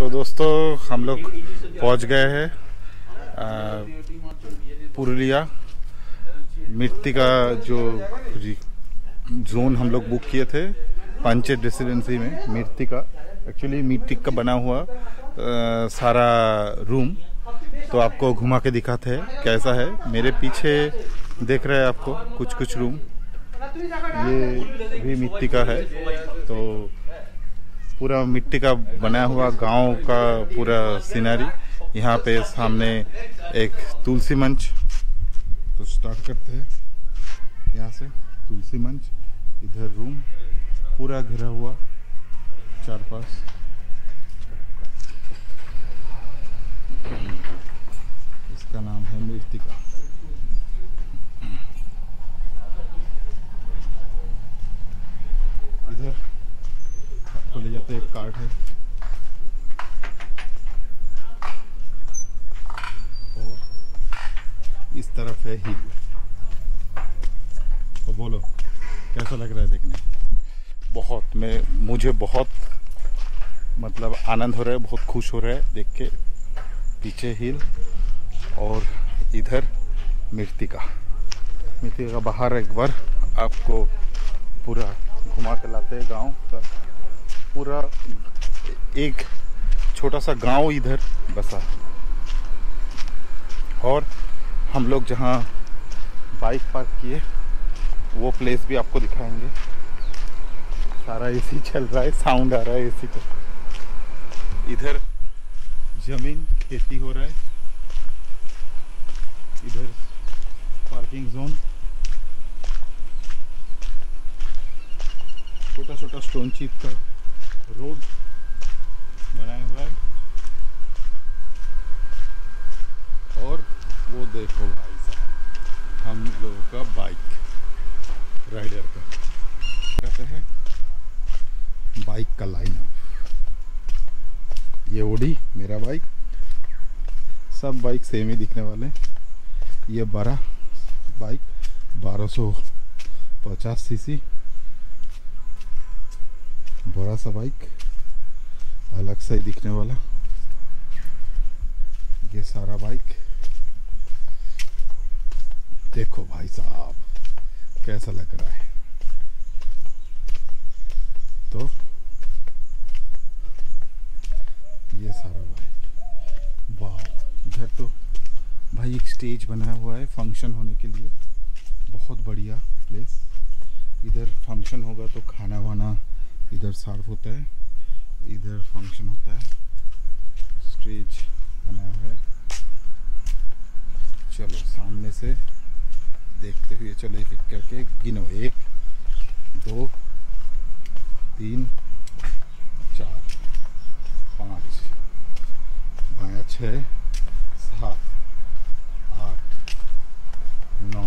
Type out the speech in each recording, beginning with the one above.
तो दोस्तों हम लोग पहुँच गए हैं पुरुलिया। मिट्टी का जो जोन हम लोग बुक किए थे पंचायत रेसिडेंसी में मिट्टी का। एक्चुअली मिट्टी का बना हुआ आ, सारा रूम तो आपको घुमा के दिखाते हैं कैसा है। मेरे पीछे देख रहे हैं आपको कुछ कुछ रूम ये भी मिट्टी का है। तो पूरा मिट्टी का बना हुआ गाँव का पूरा सीनरी यहाँ पे सामने एक तुलसी मंच। तो स्टार्ट करते हैं। यहाँ से तुलसी मंच, इधर रूम पूरा घिरा हुआ चार पास इसका नाम है मृतिका इधर आपको एक कार्ड है और इस तरफ़ है हिल तो बोलो, कैसा लग रहा है देखने? बहुत, मैं, मुझे बहुत मतलब आनंद हो रहा है, बहुत खुश हो रहा है देख के। पीछे हिल और इधर मृतिका मृतिका बाहर एक बार आपको पूरा घुमा के लाते हैं गाँव का। पूरा एक छोटा सा गाँव इधर बसा है। और हम लोग जहाँ बाइक पार्क किए, वो प्लेस भी आपको दिखाएँगे। सारा एसी चल रहा है साउंड आ रहा है एसी का इधर ज़मीन खेती हो रहा है। इधर पार्किंग जोन छोटा छोटा स्टोन चिप का रोड बनाया हुआ है। और वो देखो भाई साहब, हम लोगों का बाइक राइडर का। कहते हैं बाइक का लाइनअप ये ओडी मेरा बाइक सब बाइक सेम ही दिखने वाले ये बड़ा बाइक 1250 सीसी बड़ा सा बाइक अलग सा ही दिखने वाला। ये सारा बाइक देखो भाई साहब, कैसा लग रहा है? तो ये सारा बाइक वाह इधर तो भाई एक स्टेज बनाया हुआ है फ़ंक्शन होने के लिए। बहुत बढ़िया प्लेस इधर फ़ंक्शन होगा तो खाना वाना इधर सर्व होता है, इधर फ़ंक्शन होता है। स्टेज बना हुआ है। चलो, सामने से देखते हुए चलो एक एक करके गिनो। एक, दो, तीन, चार, पाँच। बाया छः सात आठ नौ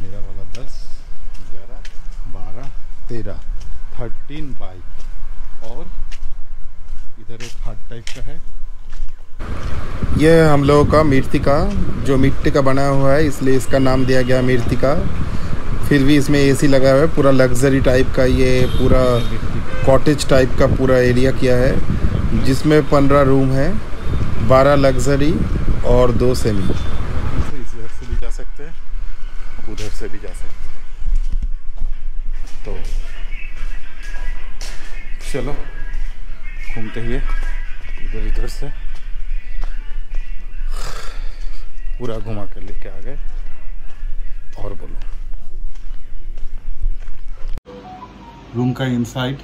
मेरा वाला दस ग्यारह बारह तेरह थर्टीन बाइक और इधर एक हार्ट टाइप का है। ये हम लोगों का मिर्तिका जो मिट्टी का बना हुआ है, इसलिए इसका नाम दिया गया मिर्तिका फिर भी इसमें एसी लगा हुआ है, पूरा लग्जरी टाइप का ये पूरा कॉटेज टाइप का पूरा एरिया किया है, जिसमें पंद्रह रूम है, बारह लग्जरी और दो सेमी चलो, घूमते हुए, इधर इधर से। पूरा घुमा कर लेके आ गए। और बोलो। रूम का इनसाइड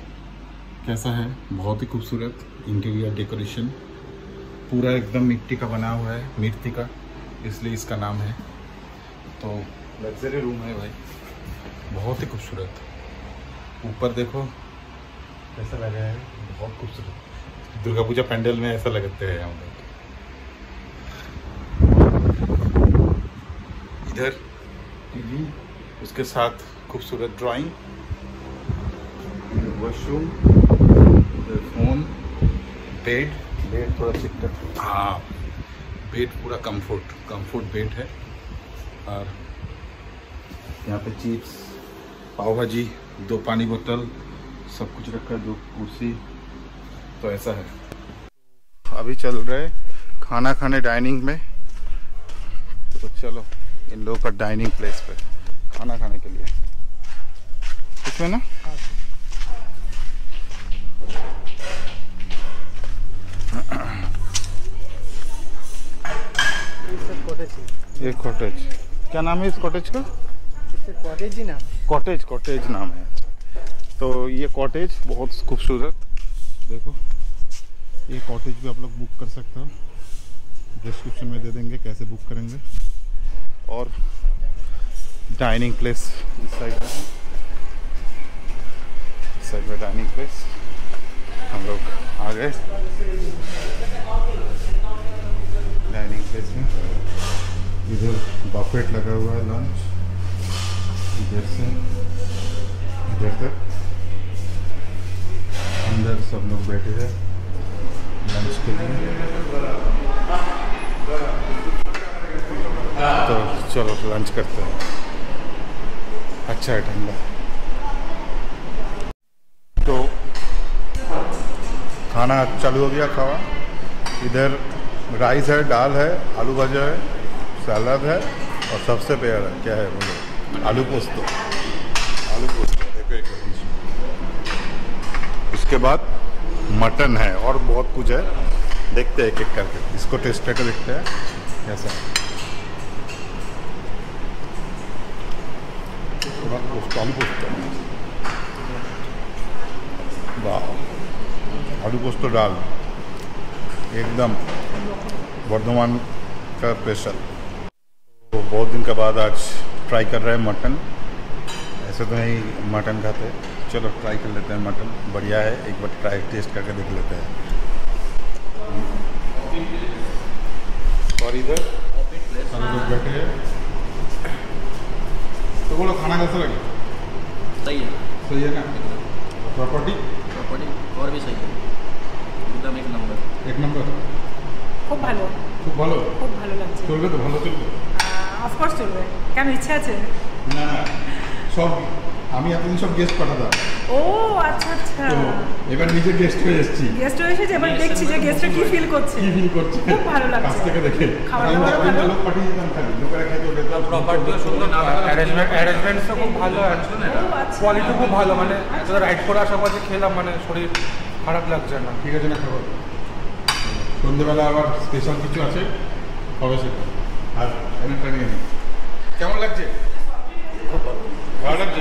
कैसा है? बहुत ही खूबसूरत। Interior decoration. पूरा एकदम मिट्टी का बना हुआ है, मिट्टी का, इसलिए इसका नाम है। तो लग्जरी रूम है भाई। बहुत ही खूबसूरत। ऊपर देखो कैसा लगा है बहुत खूबसूरत। दुर्गा पूजा पंडल में ऐसा लगते हैं हम लोग। इधर टीवी उसके साथ खूबसूरत drawing washroom phone bed bed थोड़ा चेक कर हाँ। बेड पूरा कंफर्ट कंफर्ट बेड है। और यहाँ पे चिप्स पाव भाजी दो पानी बोतल सब कुछ रखा है दो कुर्सी तो ऐसा है। अभी चल रहे खाना खाने डाइनिंग में। तो चलो इन लोगों का डाइनिंग प्लेस पे खाना खाने के लिए। इसमें ना? ये कॉटेज क्या नाम है इस कॉटेज का? कॉटेज ही नाम है। कॉटेज कॉटेज नाम है। तो ये कॉटेज बहुत खूबसूरत। देखो, ये कॉटेज भी आप लोग बुक कर सकते हो। डिस्क्रिप्शन में दे देंगे कैसे बुक करेंगे। और डाइनिंग प्लेस इस साइड में। इस साइड में डाइनिंग प्लेस हम लोग आ गए। डाइनिंग प्लेस में। इधर बफेट लगा हुआ है लंच इधर से, इधर तक। अंदर सब लोग बैठे हैं। लंच के लिए। तो चलो लंच करते हैं। अच्छा है, ठंडा। तो खाना चालू हो गया, खावा। इधर राइस है, दाल है, आलू भाजा है सलाद है और सबसे प्यारा क्या है बोलो आलू पोस्तो आलू पोस्तो देखो एक डिश उसके बाद मटन है और बहुत कुछ है। देखते हैं एक एक करके। इसको टेस्ट करके देखते हैं। कैसा आलू पोस्तो वाह आलू पोस्तो डाल एकदम वर्धमान का स्पेशल तो बहुत दिन के बाद आज ट्राई कर रहे हैं मटन। ऐसे तो नहीं मटन खाते। चलो ट्राई कर लेते हैं मटन बढ़िया है एक बार ट्राई टेस्ट करके देख लेते हैं और इधर सारे लोग बैठे हैं तो बोलो खाना कैसा लगे सही है सही है ना प्रॉपर्टी प्रॉपर्टी और भी सही है एकदम एक नंबर एक नंबर খুব ভালো খুব ভালো খুব ভালো লাগছে চলবে তো ভালো চলবে অফকোর্স চলবে কেন ইচ্ছে আছে না না সব আমি এতদিন সব গেস্ট পাঠাতাম। ও আচ্ছা আচ্ছা। তো এবার নিজে গেস্ট হয়ে এসেছি। গেস্ট হয়ে এসেছি এবার দেখছি যে গেস্টটা কি ফিল করছে। কি ফিল করছে। খুব ভালো লাগছে। কাছ থেকে দেখে। দাবার এতদিন ভালো। লোক পাঠিয়ে দিতাম খালি। লোকেরা খেতে যেতাম প্রপার্টিও সুন্দর না অ্যারেঞ্জমেন্ট অ্যারেঞ্জমেন্টসটা খুব ভালো ও আচ্ছা। কোয়ালিটি খুব ভালো মানে তোদের রাইড করে আসার পর যে খেলাম মানে শরীর খারাপ লাগছে না। ঠিক আছে না খাবার? সন্ধ্যেবেলা আবার স্পেশাল কিছু আছে? হবে সেটা। আর এনেটা নিয়ে কেমন লাগছে? খুব ভালো লাগছে।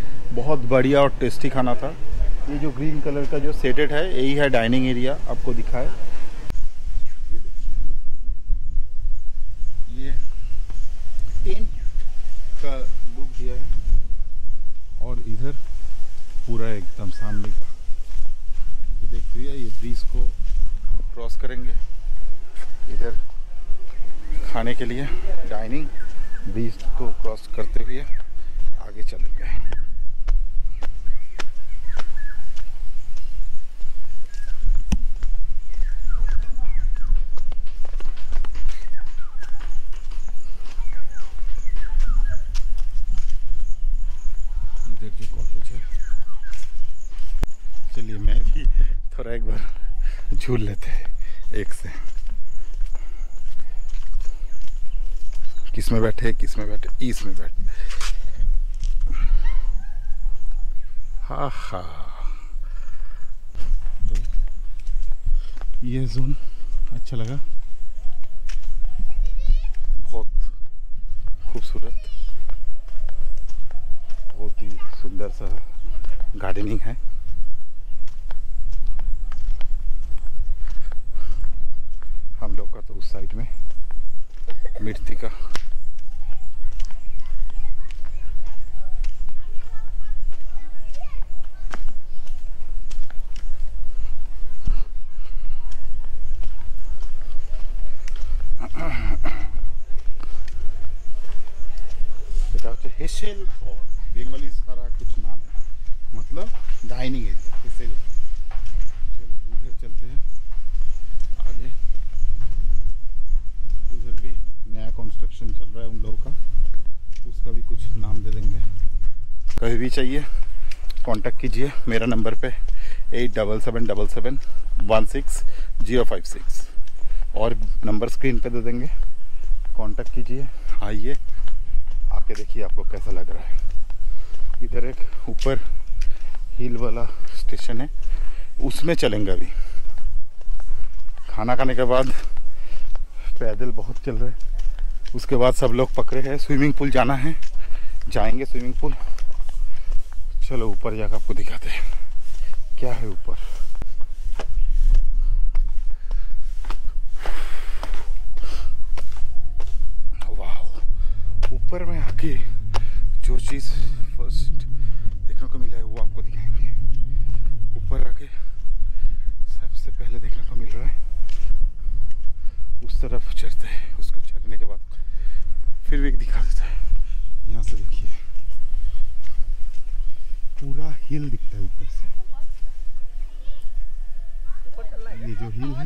बहुत बढ़िया और टेस्टी खाना था। ये जो ग्रीन कलर का जो सेटेड है यही है डाइनिंग एरिया आपको दिखाए। ये टेंट का लुक दिया है। और इधर पूरा एकदम सामने का। ये देख रही है ये ब्रिज को क्रॉस करेंगे। इधर खाने के लिए डाइनिंग ब्रिज को क्रॉस करते हुए आगे चलेंगे इधर जो कॉटेज है चलिए मैं भी थोड़ा एक झूल लेते हैं, एक से। किसमें बैठे, किसमें बैठे इसमें बैठे। हा हा। ये जोन अच्छा लगा। बहुत खूबसूरत। बहुत ही सुंदर सा गार्डनिंग है। हम लोग का तो उस साइड में मिर्ती का। हिसेल बेंगलिस হেসেল ঘর বেঙ্গলি ছাড়া मतलब डाइनिंग एरिया कंस्ट्रक्शन चल रहा है उन लोगों का। उसका भी कुछ नाम दे देंगे। कभी भी चाहिए कांटेक्ट कीजिए मेरा नंबर पे eight double seven double seven one six zero five six और नंबर स्क्रीन पे दे देंगे। कांटेक्ट कीजिए, आइए, आके देखिए आपको कैसा लग रहा है। इधर एक ऊपर हिल वाला स्टेशन है, उसमें चलेंगे अभी। खाना खाने के बाद पैदल बहुत चल रहे उसके बाद सब लोग पकड़े हैं। स्विमिंग पूल जाना है। जाएँगे स्विमिंग पूल। चलो, ऊपर जाकर आपको दिखाते हैं। क्या है ऊपर? वाह ऊपर में आके जो चीज़ फ़र्स्ट देखने को मिला है, वो आपको दिखाएँगे ऊपर आके सबसे पहले देखने को मिल रहा है उस तरफ़ चढ़ते हैं उसको चढ़ने के बाद फिर भी एक दिखा देता है यहाँ से देखिए पूरा हिल दिखता है ऊपर से। ये जो हिल है,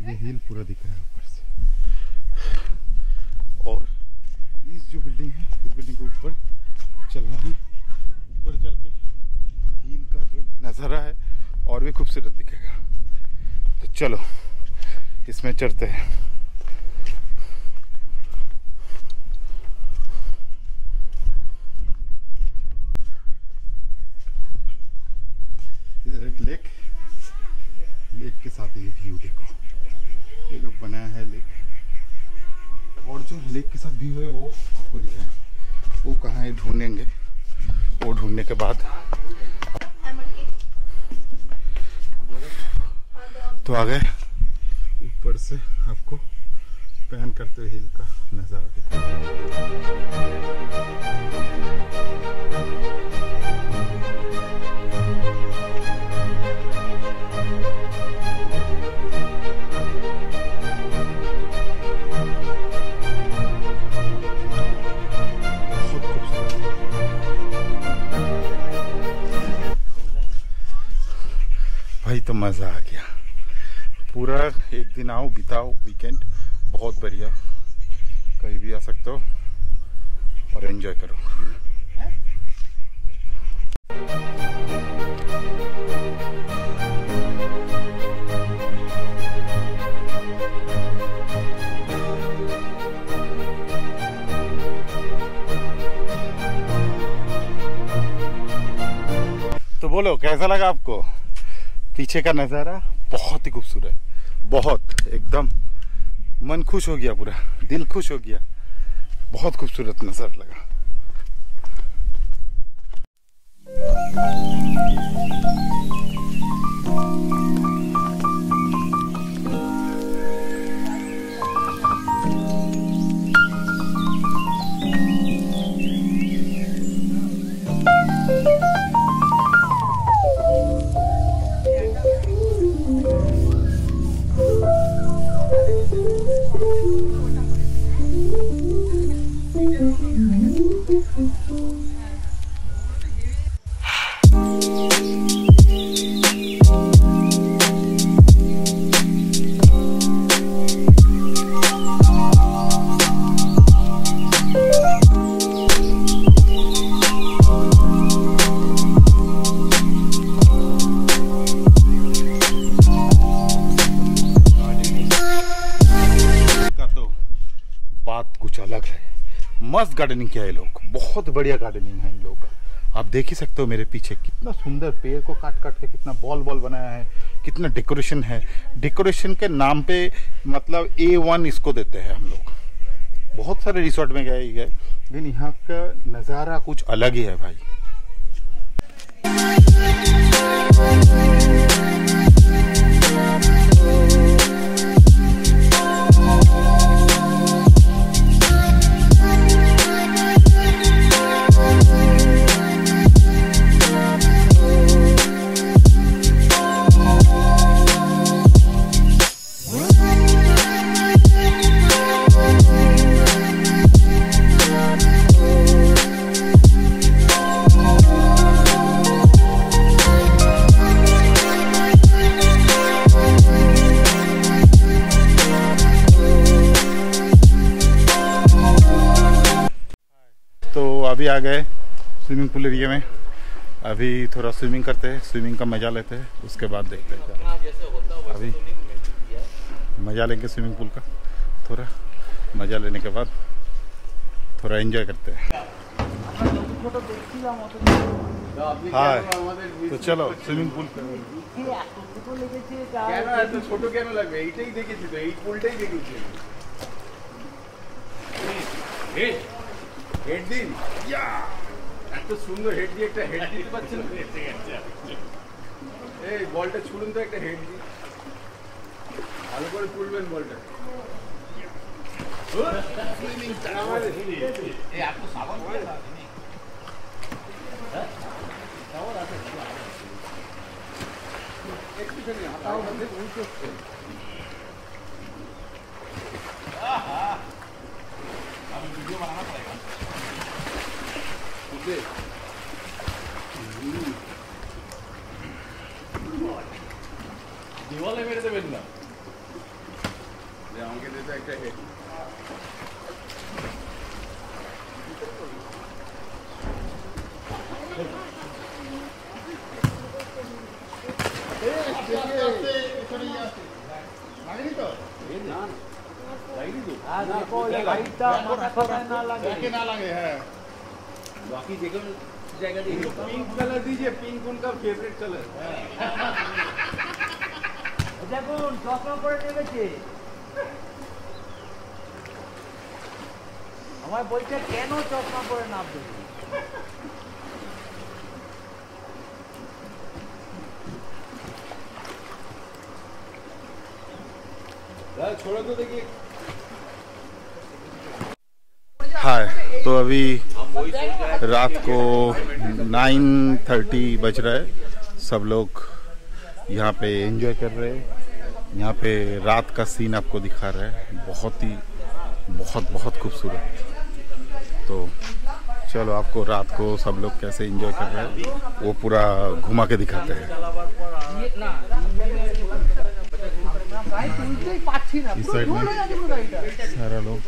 ये हिल पूरा दिख रहा है ऊपर से। और इस जो बिल्डिंग है, इस बिल्डिंग के ऊपर चलना है। ऊपर चल के हिल का जो नज़ारा है, और भी खूबसूरत दिखेगा। तो चलो, इसमें चढ़ते हैं। बोलो, कैसा लगा आपको? पीछे का नज़ारा बहुत ही खूबसूरत बहुत, एकदम। मन खुश हो गया पूरा, दिल खुश हो गया। बहुत खूबसूरत नज़र लगा। गार्डनिंग किया है लोग। बहुत बढ़िया गार्डनिंग है इन लोगों का। आप देख ही सकते हो मेरे पीछे कितना सुंदर पेड़ को काट काट के कितना बॉल बॉल बनाया है, कितना डेकोरेशन है। डेकोरेशन के नाम पे मतलब ए वन इसको देते हैं हम लोग। बहुत सारे रिसोर्ट में गए गए। लेकिन यहाँ का नज़ारा कुछ अलग ही है भाई। आ गए स्विमिंग पूल एरिया में अभी थोड़ा स्विमिंग करते हैं स्विमिंग का मज़ा लेते हैं उसके बाद देखते हैं क्या। अभी मज़ा लेंगे स्विमिंग पूल का थोड़ा मज़ा लेने के बाद थोड़ा एंजॉय करते हैं हाय तो चलो स्विमिंग पूल কেন এত ছোট কেন লাগবে এইটাই দেখেছি তো এই পুলটাই দেখেছি হেড দিন এত সুন্দর হেড দিয়ে একটা হেড দিতে পারছেন এই বলটা ছুড়ুন তো একটা হেড দিয়ে ভালো করে তুলবেন বলটা একটুখানি হাতাও মধ্যে উল্টো বাকি যে কোনো জায়গা দিয়ে पिंक कलर दीजिए पिंक उनका फेवरेट कलर দেখুন চশমা পরে নেমেছে আমায় বলছে কেন চশমা পরে নামবে छोड़ो तो देखिए हाय तो अभी रात को 9:30 बज रहा है। सब लोग यहाँ पे एंजॉय कर रहे हैं। यहाँ पे रात का सीन आपको दिखा रहा है। बहुत ही, बहुत बहुत खूबसूरत। तो चलो, आपको रात को सब लोग कैसे इंजॉय कर रहे हैं, वो पूरा घुमा के दिखाते हैं। इस साइड में सारा लोग